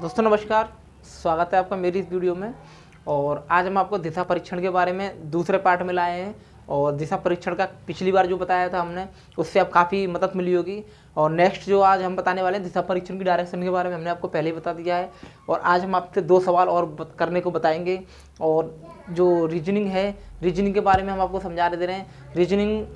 दोस्तों, नमस्कार। स्वागत है आपका मेरी इस वीडियो में। और आज हम आपको दिशा परीक्षण के बारे में दूसरे पार्ट में लाए हैं। और दिशा परीक्षण का पिछली बार जो बताया था हमने, उससे आप काफ़ी मदद मिली होगी। और नेक्स्ट जो आज हम बताने वाले हैं, दिशा परीक्षण की डायरेक्शन के बारे में हमने आपको पहले ही बता दिया है। और आज हम आपसे दो सवाल और करने को बताएँगे। और जो रीजनिंग है रीजनिंग के बारे में हम आपको समझा दे रहे हैं। रीजनिंग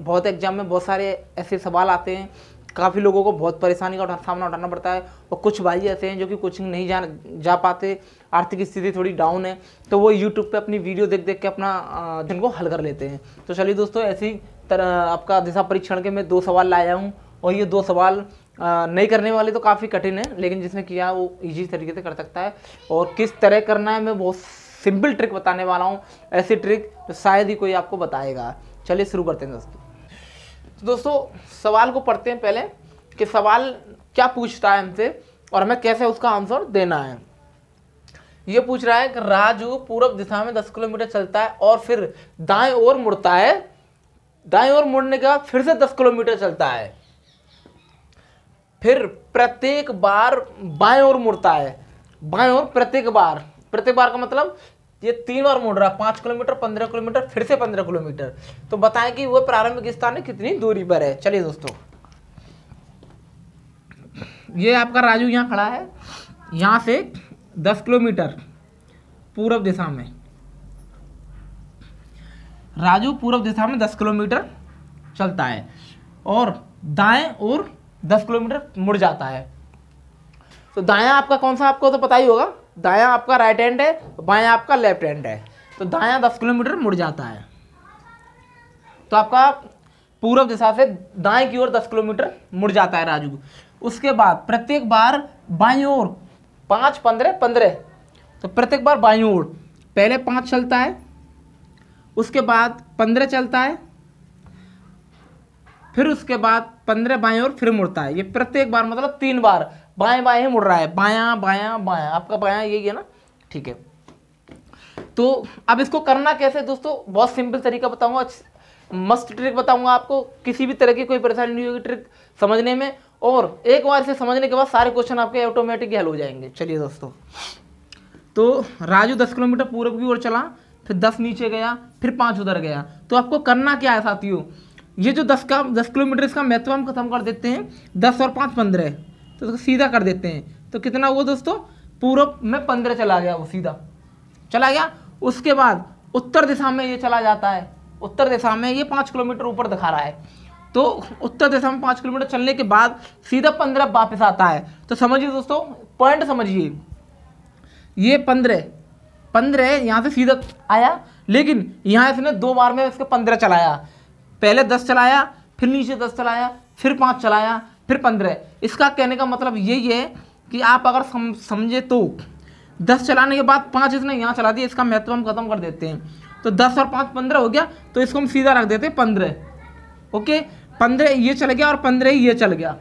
बहुत एग्ज़ाम में बहुत सारे ऐसे सवाल आते हैं। काफ़ी लोगों को बहुत परेशानी का सामना उठाना पड़ता है और कुछ भाई ऐसे हैं जो कि कोचिंग नहीं जा जा पाते आर्थिक स्थिति थोड़ी डाउन है तो वो यूट्यूब पे अपनी वीडियो देख देख के अपना अ, जिनको हल कर लेते हैं। तो चलिए दोस्तों ऐसी तरह आपका दिशा परीक्षण के मैं दो सवाल लाया हूँ और ये दो सवाल नहीं करने वाले तो काफ़ी कठिन है लेकिन जिसने किया वो ईजी तरीके से कर सकता है। और किस तरह करना है मैं बहुत सिंपल ट्रिक बताने वाला हूँ ऐसी ट्रिक शायद ही कोई आपको बताएगा। चलिए शुरू करते हैं दोस्तों। तो दोस्तों, सवाल को पढ़ते हैं पहले कि सवाल क्या पूछता है हमसे और हमें कैसे उसका आंसर देना है। ये पूछ रहा है कि राजू पूर्व दिशा में 10 किलोमीटर चलता है और फिर दाएँ ओर मुड़ता है। दाएँ ओर मुड़ने के बाद फिर से 10 किलोमीटर चलता है। फिर प्रत्येक बार बाएँ ओर मुड़ता है। बाएँ ओर प्रत्येक बार। प्रत्येक बार का मतलब ये तीन बार मुड़ रहा है पाँच किलोमीटर, पंद्रह किलोमीटर, फिर से पंद्रह किलोमीटर। तो बताएँ कि वो प्रारंभिक स्थान है कितनी दूरी पर है? चलिए दोस्तों। ये आपका राजू यहाँ खड़ा है। यहाँ से दस किलोमीटर पूर्व दिशा में। राजू पूर्व दिशा में दस किलोमीटर चलता है और दाएँ और दस किलोमीटर मुड़ जाता है। तो दायां आपका कौन सा, आपको तो पता ही होगा। दायां आपका राइट हैंड है, बायां आपका लेफ़्ट हैंड है। तो दाया दस किलोमीटर मुड़ जाता है। तो आपका पूर्व दिशा से दाएँ की ओर दस किलोमीटर मुड़ जाता है राजू। उसके बाद प्रत्येक बार बाई ओर पाँच पंद्रह पंद्रह। तो प्रत्येक बार बाईं ओर। पहले पाँच चलता है, उसके बाद पंद्रह चलता है, फिर उसके बाद पंद्रह बाई ओर फिर मुड़ता है। ये प्रत्येक बार मतलब तीन बार। बाएँ बाएँ मुड़ रहा है। बायां बायां बायां। आपका बायां यही है ना? ठीक है। तो अब इसको करना कैसे दोस्तों? बहुत सिंपल तरीका बताऊँगा। मस्त ट्रिक बताऊँगा आपको। किसी भी तरह की कोई परेशानी नहीं होगी ट्रिक समझने में। और एक बार इसे समझने के बाद सारे क्वेश्चन आपके ऑटोमेटिक हल हो जाएँगे। चलिए दोस्तों। तो राजू दस किलोमीटर पूर्व की ओर चला, फिर दस नीचे गया, फिर पाँच उधर गया। तो आपको करना क्या है साथियों? ये जो दस का, दस किलोमीटर इसका महत्व हम खत्म कर देते हैं। दस और पाँच पंद्रह। तो इसको सीधा कर देते हैं। तो कितना हुआ दोस्तों? पूर्व में पंद्रह चला गया वो सीधा। चला गया? उसके बाद उत्तर दिशा में ये चला जाता है। उत्तर दिशा में ये पाँच किलोमीटर ऊपर दिखा रहा है। तो उत्तर दिशा में पाँच किलोमीटर चलने के बाद सीधा पंद्रह वापस आता है। तो समझिए दोस्तों पॉइंट समझिए। ये पंद्रह पंद्रह यहाँ से सीधा आया, लेकिन यहाँ इसने दो बार में इसके पंद्रह चलाया। पहले दस चलाया, फिर नीचे दस चलाया, फिर पाँच चलाया, फिर पंद्रह। इसका कहने का मतलब यही है कि आप अगर सम, समझे तो दस चलाने के बाद पाँच इसने यहाँ चला दिया इसका महत्व हम खत्म कर देते हैं। तो दस और पाँच पंद्रह हो गया तो इसको हम सीधा रख देते हैं पंद्रह। ओके? पंद्रह ये चल गया और पंद्रह ये चल गया।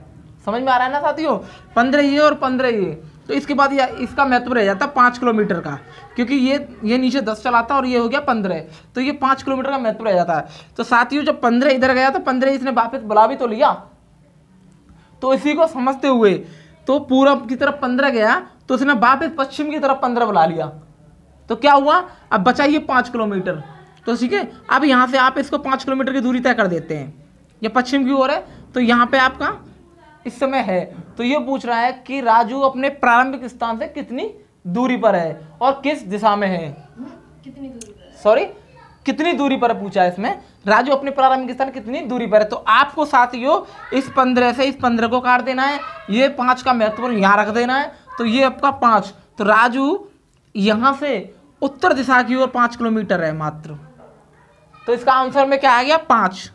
समझ में आ रहा है ना साथियों? पंद्रह ये और पंद्रह ये। तो इसके बाद ये इसका महत्व रह जाता है पाँच किलोमीटर का क्योंकि ये ये नीचे दस चलाता और ये हो गया पंद्रह। तो ये पाँच किलोमीटर का महत्व रह जाता है। तो साथियों जब पंद्रह इधर गया तो पंद्रह इसने वापस बुला भी तो लिया। तो इसी को समझते हुए तो पूरब की तरफ़ पंद्रह गया तो उसने वापस पश्चिम की तरफ़ पंद्रह बुला लिया। तो क्या हुआ? अब बचा ये पाँच किलोमीटर। तो ठीक है अब यहाँ से आप इसको पाँच किलोमीटर की दूरी तय कर देते हैं। ये पश्चिम की ओर है तो यहाँ पे आपका इस समय है। तो ये पूछ रहा है कि राजू अपने प्रारंभिक स्थान से कितनी दूरी पर है और किस दिशा में है? कितनी दूरी सॉरी कितनी दूरी पर पूछा है इसमें? राजू, अपने प्रारंभिक स्थान कितनी दूरी पर है? तो आपको साथियों इस पंद्रह से इस पंद्रह को काट देना है, ये पाँच का महत्वपूर्ण यहाँ रख देना है तो ये आपका पाँच। तो राजू, यहाँ से उत्तर दिशा की ओर पाँच किलोमीटर है मात्र। तो इसका आंसर में क्या आ गया? पाँच।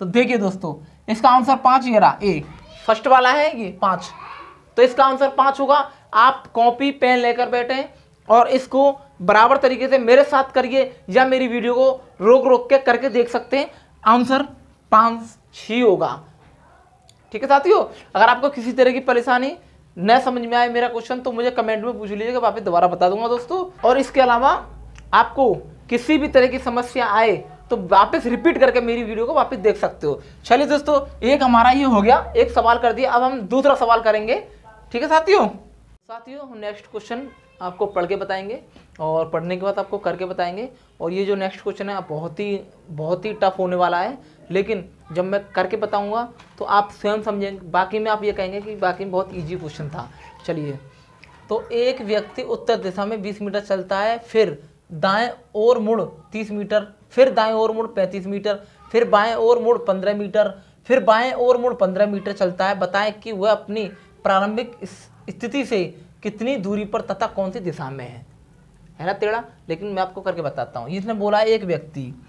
तो देखिए दोस्तों, इसका आंसर पाँच ये रहा ए। फ़र्स्ट वाला है ये, पाँच। तो इसका आंसर पाँच होगा। आप कॉपी, पेन लेकर बैठे और इसको बराबर तरीके से मेरे साथ करिए या मेरी वीडियो को रोक रोक के करके देख सकते हैं। आंसर पाँच ही होगा। ठीक है साथियों, अगर आपको किसी तरह की परेशानी न समझ में आए मेरा क्वेश्चन तो मुझे कमेंट में पूछ लीजिएगा वापस दोबारा बता दूँगा दोस्तों। और इसके अलावा आपको किसी भी तरह की समस्या आए तो वापस रिपीट करके मेरी वीडियो को वापस देख सकते हो। चलिए दोस्तों, एक हमारा ये हो गया, एक सवाल कर दिया, अब हम दूसरा सवाल करेंगे। ठीक है साथियों? साथियों नेक्स्ट क्वेश्चन आपको पढ़ के बताएँगे और पढ़ने के बाद आपको करके बताएँगे। और ये जो नेक्स्ट क्वेश्चन है बहुत ही बहुत ही टफ होने वाला है। लेकिन जब मैं करके बताऊँगा तो आप स्वयं समझेंगे बाकी में आप ये कहेंगे कि बाकी में बहुत इजी क्वेश्चन था। चलिए। तो एक व्यक्ति उत्तर दिशा में 20 मीटर चलता है, फिर दाएँ और मुड़ 30 मीटर, फिर दाएँ और मुड़ 35 मीटर, फिर बाएँ और मुड़ 15 मीटर, फिर बाएँ और मुड़ 15 मीटर चलता है। बताएँ कि वह अपनी प्रारंभिक स्थिति से कितनी दूरी पर तथा कौन सी दिशा में है? है ना टेढ़ा लेकिन मैं आपको करके बताता हूँ। इसने बोला एक व्यक्ति,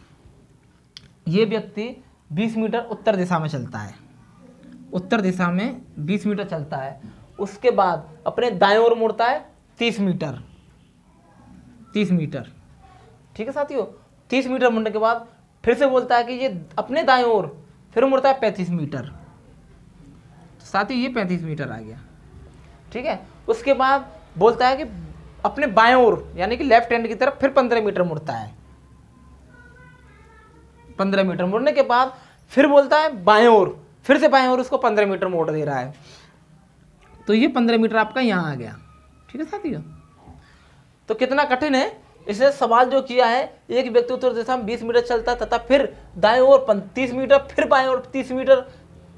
ये व्यक्ति 20 मीटर उत्तर दिशा में चलता है। उत्तर दिशा में 20 मीटर चलता है। उसके बाद अपने दाएँ ओर मुड़ता है 30 मीटर। 30 मीटर। ठीक है साथियों? 30 मीटर मुड़ने के बाद फिर से बोलता है कि ये अपने दाएँ ओर, फिर मुड़ता है 35 मीटर। साथियों, ये 35 मीटर आ गया। ठीक है? उसके बाद बोलता है कि अपने बाएँ ओर, यानी कि लेफ़्ट हैंड की तरफ़ फिर पंद्रह मीटर मुड़ता है। पंद्रह मीटर मुड़ने के बाद फिर बोलता है बाएँ ओर, फिर से बाएँ ओर उसको पंद्रह मीटर मोड़ दे रहा है। तो ये पंद्रह मीटर आपका यहाँ आ गया। ठीक है साथियों? तो कितना कठिन है? इसने सवाल जो किया है, एक व्यक्ति उत्तर दिशा में बीस मीटर चलता तथा फिर दाएँ ओर तीस मीटर, फिर बाएँ ओर तीस मीटर,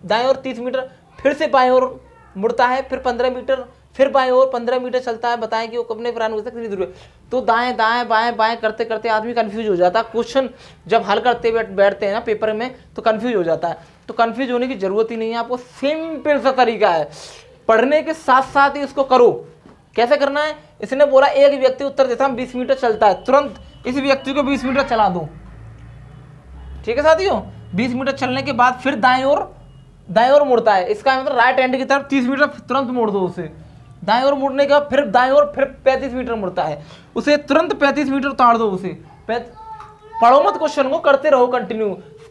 दाएँ ओर तीस मीटर, फिर से बाएँ ओर मुड़ता है, फिर पंद्रह मीटर फिर बाएँ ओर पंद्रह मीटर चलता है, बताएँ कि वो अपने प्राण तक कितनी दूर है तो दाएँ दाएँ, बाएँ बाएँ करते करते आदमी कंफ्यूज हो जाता है। क्वेश्चन जब हल करते बैठ, बैठते हैं ना पेपर में तो कंफ्यूज हो जाता है। तो कंफ्यूज होने की ज़रूरत ही नहीं है, आपको सिंपल सा तरीका है। पढ़ने के साथ साथ ही इसको करो। कैसे करना है? इसने बोला, एक व्यक्ति उत्तर देता में बीस मीटर चलता है। तुरंत इस व्यक्ति को बीस मीटर चला दो। ठीक है साथियों? बीस मीटर चलने के बाद फिर दाएँ ओर दाएँ ओर मुड़ता है। इसका मतलब राइट हैंड की तरफ़ तीस मीटर तुरंत मोड़ दो उसे। दाएँ ओर मुड़ने के फिर दाएँ ओर फिर पैंतीस मीटर मुड़ता है। उसे तुरंत पैंतीस मीटर उतार दो उसे। पढ़ो मत क्वेश्चन को, करते रहो कंटिन्यू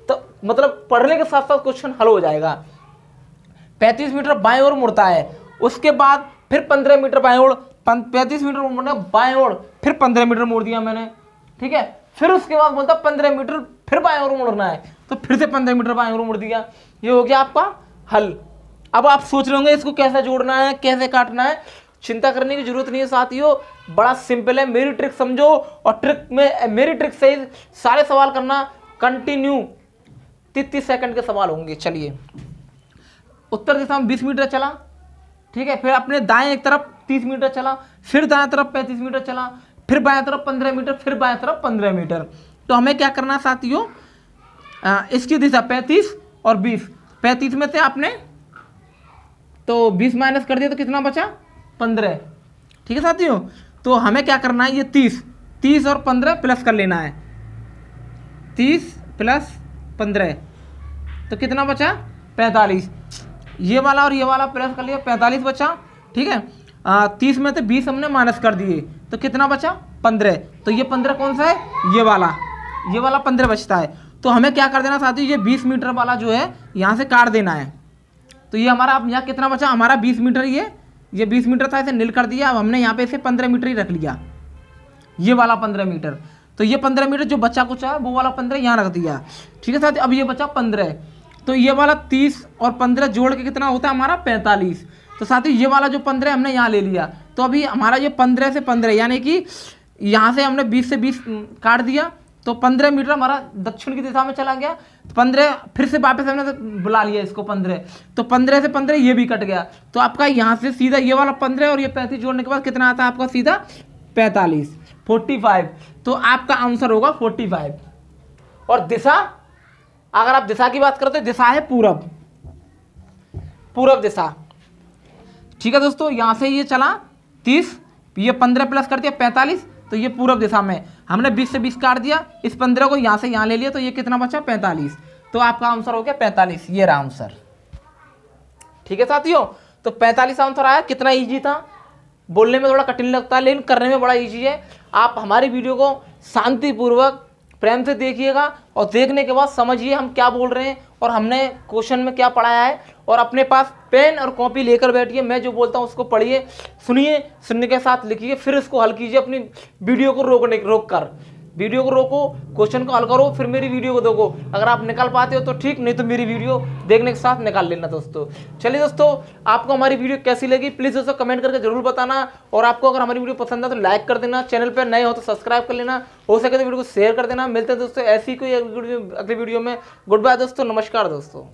तो मतलब पढ़ने के साथ साथ क्वेश्चन हल हो जाएगा। पैंतीस मीटर बाएँ ओर मुड़ता है। उसके बाद फिर पंद्रह मीटर बाएँ ओर पैंतीस मीटर मुड़ना बाएँ ओर, फिर पंद्रह मीटर मोड़ दिया मैंने। ठीक है? फिर उसके बाद बोलता पंद्रह मीटर, फिर बाएँ ओर मुड़ना है। तो फिर से पंद्रह मीटर बाएँ ओर मुड़ दिया। ये हो गया आपका हल। अब आप सोच रहे होंगे, इसको कैसे जोड़ना है, कैसे काटना है? चिंता करने की ज़रूरत नहीं है साथियों। बड़ा सिंपल है, मेरी ट्रिक समझो और ट्रिक में, मेरी ट्रिक से सारे सवाल करना कंटिन्यू तीस सेकंड के सवाल होंगे, चलिए। उत्तर दिशा में बीस मीटर चला, ठीक है? फिर अपने दाएँ एक तरफ़ तीस मीटर चला, फिर दाएँ तरफ़ पैंतीस मीटर चला, फिर बाएँ तरफ़ पंद्रह मीटर, फिर बाएँ तरफ़ पंद्रह मीटर। तो हमें क्या करना साथियों? इसकी दिशा पैंतीस और बीस। पैंतीस में से आपने तो बीस माइनस कर दिया तो कितना बचा? पंद्रह। ठीक है साथियों? तो हमें क्या करना है? ये तीस। तीस और पंद्रह प्लस कर लेना है। तीस प्लस पंद्रह। तो कितना बचा? पैंतालीस। ये वाला और ये वाला प्लस कर लिया, पैंतालीस बचा। ठीक है? तीस में से बीस हमने माइनस कर दिए। तो कितना बचा? पंद्रह। तो ये पंद्रह कौन सा है? ये वाला। ये वाला पंद्रह बचता है। तो हमें क्या कर देना साथियों? ये बीस मीटर वाला जो है, यहाँ से काट देना है। तो ये हमारा अब यहाँ कितना बचा? हमारा बीस मीटर ये ये बीस मीटर था, इसे नील कर दिया। अब हमने यहाँ पे इसे पंद्रह मीटर ही रख लिया। ये वाला पंद्रह मीटर। तो ये पंद्रह मीटर जो बच्चा कुछ है वो वाला पंद्रह यहाँ रख दिया। ठीक है साथ, अब ये बचा पंद्रह। तो ये वाला तीस और पंद्रह जोड़ के कितना होता है हमारा? पैंतालीस। तो साथ ही ये वाला जो पंद्रह हमने यहाँ ले लिया। तो अभी हमारा ये पंद्रह से पंद्रह, यानी कि यहाँ से हमने बीस से बीस काट दिया। तो पंद्रह मीटर हमारा दक्षिण की दिशा में चला गया। तो पंद्रह फिर से वापस हमने बुला लिया इसको पंद्रह। तो पंद्रह से पंद्रह ये भी कट गया। तो आपका यहाँ से सीधा ये वाला पंद्रह और ये पैंतीस जोड़ने के बाद कितना आता है आपका सीधा पैंतालीस। Forty five. तो आपका आंसर होगा फोर्टी फाइव। और दिशा, अगर आप दिशा की बात करते हैं, दिशा है पूरब। पूरब दिशा। ठीक है दोस्तों, यहाँ से ये चला तीस। ये पंद्रह प्लस कर दिया पैंतालीस। तो ये पूरब दिशा में। हमने बीस से बीस काट दिया, इस पंद्रह को यहाँ से यहाँ ले लिया तो ये कितना बचा? पैंतालीस। तो आपका आंसर हो गया पैंतालीस, ये रहा आंसर। ठीक है साथियों? तो पैंतालीस आंसर आया, कितना ईजी था? बोलने में थोड़ा कठिन लगता है, लेकिन करने में बड़ा ईजी है। आप हमारी वीडियो को शांतिपूर्वक प्रेम से देखिएगा और देखने के बाद समझिए हम क्या बोल रहे हैं और हमने क्वेश्चन में क्या पढ़ाया है। और अपने पास पेन और कॉपी लेकर बैठिए, मैं जो बोलता हूँ उसको पढ़िए, सुनिए, सुनने के साथ लिखिए, फिर इसको हल कीजिए अपनी वीडियो को रोकने रोक कर वीडियो को रोको, क्वेश्चन को हल करो, फिर मेरी वीडियो को देखो। अगर आप निकाल पाते हो तो ठीक, नहीं तो मेरी वीडियो देखने के साथ निकाल लेना दोस्तों। चलिए दोस्तों, आपको हमारी वीडियो कैसी लगी प्लीज़ दोस्तों कमेंट करके ज़रूर बताना। और आपको अगर हमारी वीडियो पसंद है तो लाइक कर देना चैनल पर नए हो तो सब्सक्राइब कर लेना। हो सके तो वीडियो को शेयर कर देना। मिलते हैं दोस्तों ऐसी कोई अगली वीडियो में। गुड बाय दोस्तों, नमस्कार दोस्तों।